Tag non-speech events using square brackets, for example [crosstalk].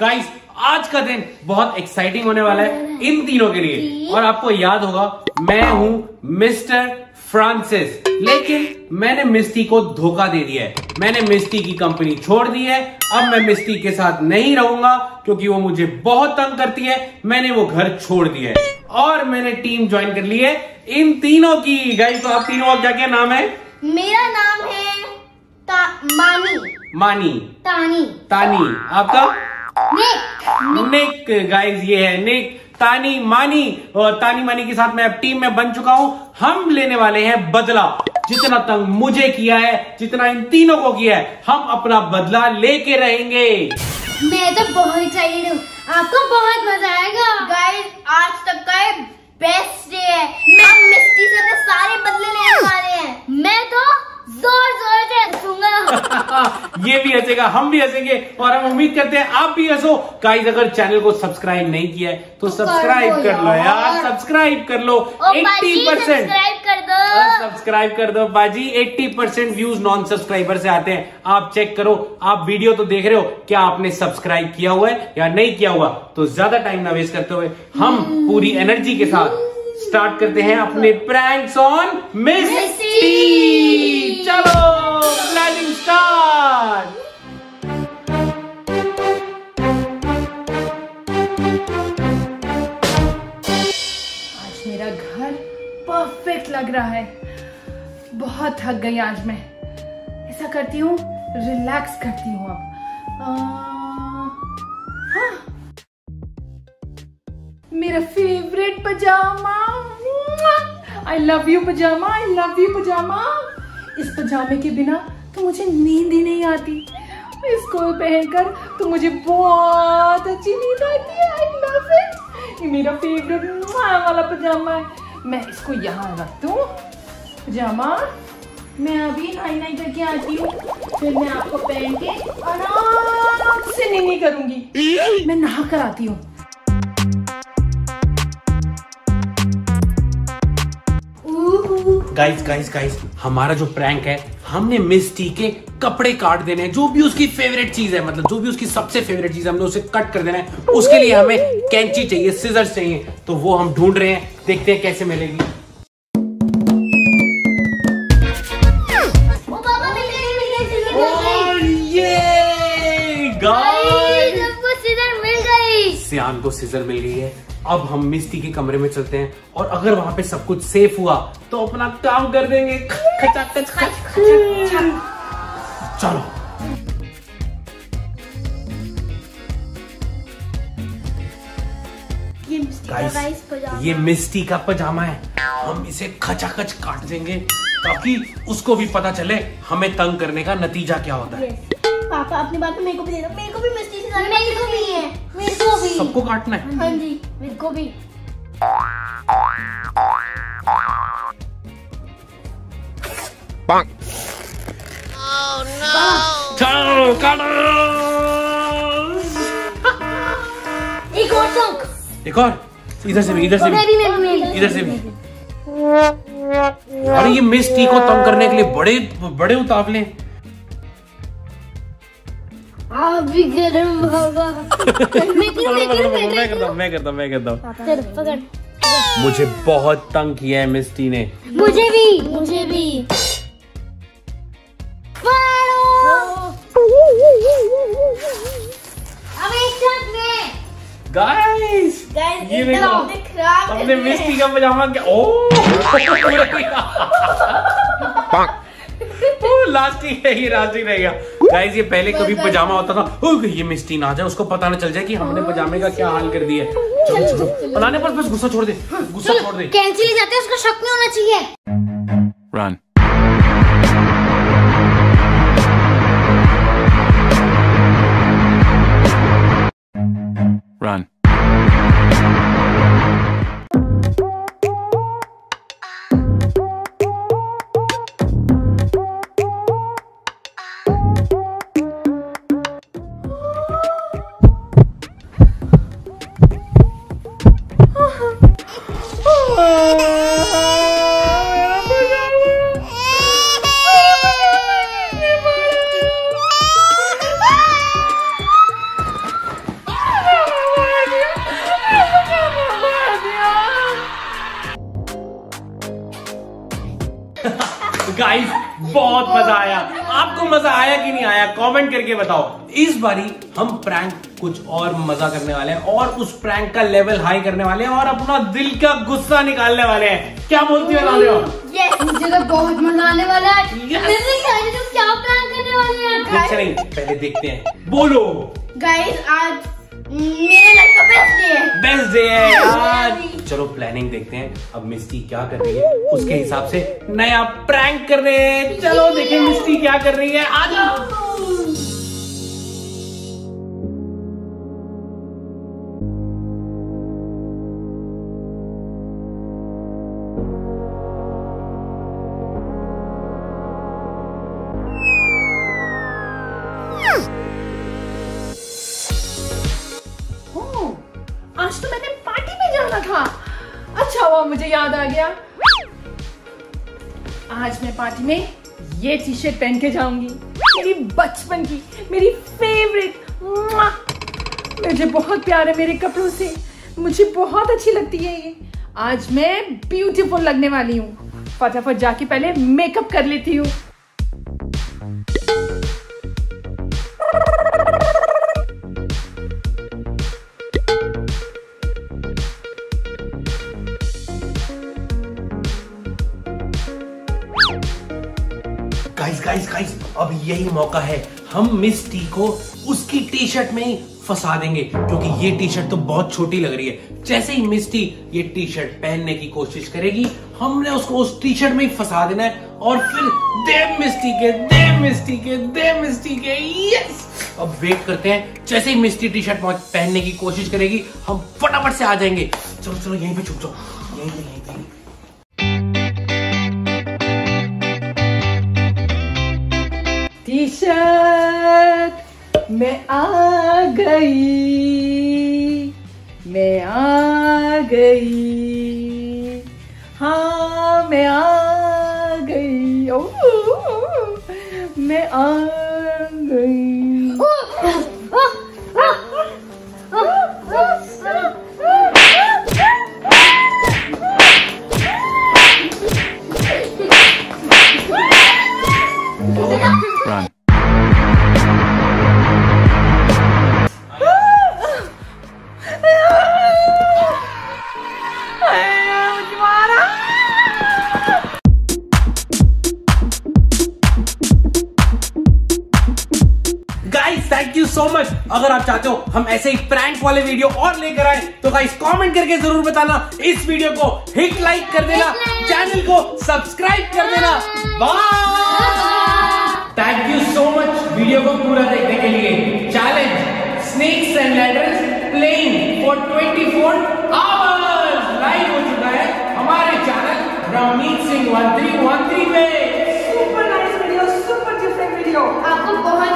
Guys आज का दिन बहुत एक्साइटिंग होने वाला है इन तीनों के लिए। और आपको याद होगा मैं हूँ मिस्टर फ्रांसिस। लेकिन मैंने मिस्टी को धोखा दे दिया है। मैंने मिस्टी की कंपनी छोड़ दी है। अब मैं मिस्टी के साथ नहीं रहूँगा क्योंकि वो मुझे बहुत तंग करती है। मैंने वो घर छोड़ दिया है। और मैंने टीम ज्वाइन कर ली है इन तीनों की। गाइस तो आप तीनों का क्या क्या नाम है? मेरा नाम है ता, मानी। मानी। तानी। तानी। आपका? निक निक गाइस ये है निक तानी मानी और तानी मानी के साथ मैं अब टीम में बन चुका हूँ। हम लेने वाले हैं बदला। जितना तंग मुझे किया है जितना इन तीनों को किया है हम अपना बदला लेके रहेंगे। मैं तो बहुत एक्साइटेड हूँ। आपको बहुत मज़ा आएगा। गाइस आज तक का बेस्ट डे है। मैं मिस्टी से सारे बदले लेने वाले हैं। मैं तो ज़ोर ज़ोर से हंसूँगा। [laughs] ये भी हंसेगा हम भी हंसेंगे और हम उम्मीद करते हैं आप भी हंसो। गाइस अगर चैनल को सब्सक्राइब नहीं किया है तो तो सब्सक्राइब कर लो यार। सब्सक्राइब कर लो। एट्टी परसेंट सब्सक्राइब कर दो। बाजी 80 परसेंट व्यूज़ नॉन सब्सक्राइबर से आते हैं। आप चेक करो आप वीडियो तो देख रहे हो क्या आपने सब्सक्राइब किया हुआ है या नहीं किया हुआ? तो ज़्यादा टाइम ना वेस्ट करते हुए हम पूरी एनर्जी के साथ स्टार्ट करते हैं अपने प्रैंक्स ऑन मिस मिस्टी। चलो प्लानिंग स्टार्ट आज मेरा घर परफेक्ट लग रहा है। बहुत थक गई आज मैं। ऐसा करती हूँ रिलैक्स करती हूँ अब। हाँ। मेरा फेवरेट पजामा आई लव यू पजामा आई लव यू पजामा इस पजामे के बिना तो मुझे नींद ही नहीं आती। इसको पहनकर तो मुझे बहुत अच्छी नींद आती है आई लव इट ये मेरा फेवरेट वाला पजामा है। मैं इसको यहाँ रख दूँ। पजामा मैं अभी नाई नाई करके आती हूँ। फिर मैं आपको पहन के आराम से नीनी करूँगी। मैं नहा कर आती हूँ। गाइस गाइस गाइस हमारा जो प्रैंक है हमने मिस टी के कपड़े काट देने हैं जो भी उसकी फेवरेट चीज़ है मतलब जो भी उसकी सबसे फेवरेट चीज़ है हमने उसे कट कर देना है। उसके लिए हमें कैंची चाहिए सीजर्स चाहिए तो वो हम ढूंढ रहे हैं देखते हैं कैसे मिलेगी। सीजर सीजर सियान को सीजर मिल गई है। अब हम मिस्टी के कमरे में चलते हैं और अगर वहाँ पे सब कुछ सेफ़ हुआ तो अपना काम कर देंगे। चलो। ये मिस्टी ये मिस्टी का पजामा है। हम इसे खचाखच काट देंगे ताकि उसको भी पता चले हमें तंग करने का नतीजा क्या होता है। पापा अपनी बात मेरे को भी दे दो। मेरे को भी मिस्टी से मेरे को भी है। मेरे को भी। सबको काटना है। हाँ जी। मेरे को भी चलो काटो एक और चौक एक और इधर से भी इधर से भी इधर से भी अरे ये मिस्टी को तंग करने के लिए बड़े बड़े उतावले हैं भी गरम होगा मैं क्यों मैं क्यों मैं मैं करता हूँ मैं करता हूँ मैं करता हूँ। मुझे बहुत तंग किया है मिस्टी ने। मुझे भी मुझे भी। गाइस गाइस ये देखो मिस्टी का पजामा क्या ओ! [laughs] लास्टिक है ये लास्टिक रहेगा गाइस ये पहले कभी पजामा होता था। ये मिस्टी ना आ जाए उसको पता ना चल जाए कि हमने पजामे का क्या हाल कर दिया है। चलो चलो बनाने पर बस गुस्सा छोड़ दे। गुस्सा छोड़ दे। कैंसिल जाते हैं उसका शक नहीं होना चाहिए। Run. guys बहुत मज़ा आया। आपको मज़ा आया कि नहीं आया? कमेंट करके बताओ। इस बारी हम प्रैंक कुछ और मज़ा करने वाले हैं और उस प्रैंक का लेवल हाई करने वाले हैं और अपना दिल का गुस्सा निकालने वाले हैं। क्या बोलती है यस मुझे तो बहुत मज़ा आने वाला है। Yes. तो क्या प्लान करने वाले हैं? कुछ नहीं पहले देखते हैं। बोलो। गाइस आज मेरे लाइफ का बेस्ट डे है। बेस्ट डे है यार। चलो प्लानिंग देखते हैं। अब मिस्टी क्या कर रही है उसके हिसाब से नया प्रैंक कर रहे हैं। चलो देखें मिस्टी क्या कर रही है। आ मुझे याद आ गया, आज मैं पार्टी में ये टी शर्ट पहन के जाऊँगी। मेरी बचपन की, मेरी फेवरेट मुझे बहुत प्यार है मेरे कपड़ों से। मुझे बहुत अच्छी लगती है ये। आज मैं ब्यूटीफुल लगने वाली हूँ। फटाफट जाके पहले मेकअप कर लेती हूँ। यही मौका है। हम मिस टी को उसकी टी शर्ट में ही फंसा देंगे, क्योंकि ये टी शर्ट तो बहुत छोटी लग रही है। जैसे ही मिस टी ये टी शर्ट पहनने की कोशिश करेगी, हमने उसको उस टी शर्ट में ही फंसा देना है, और फिर दे मिस्टी के दे मिस्टी के दे मिस्टी के यस अब वेट करते हैं। जैसे ही मिस्टी टी शर्ट पहनने की कोशिश करेगी, हम फटाफट से आ जाएँगे। चलो चलो, यहीं पे छुप जाओ। यहीं यहीं टी मैं आ गई मैं आ गई। हाँ मैं आ गई। ओ, मैं आ गई। मच अगर आप चाहते हो हम ऐसे ही प्रैंक वाले वीडियो और लेकर आए तो गाइस कमेंट करके ज़रूर बताना। इस वीडियो को हिट लाइक कर देना चैनल को सब्सक्राइब कर देना। Thank you so much video को पूरा देखने के लिए। Challenge snakes and ladders playing for 24 hours live हो चुका है हमारे channel Ravneet Singh one three one three पे। Super nice video super different video आपको बहुत